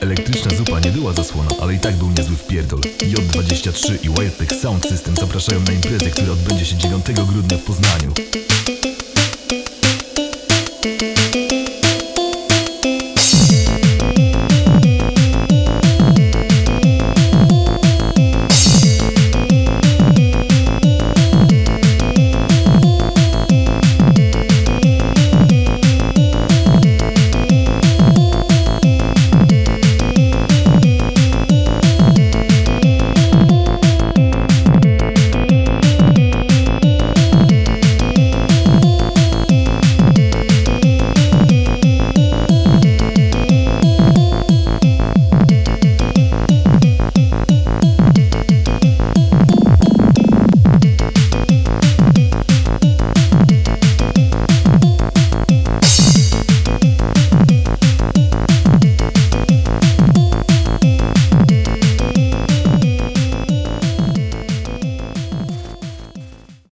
Elektryczna zupa nie była zasłona, ale i tak był niezły wpierdol. J23 i Wirepick Sound System zapraszają na imprezę, która odbędzie się 9 grudnia w Poznaniu.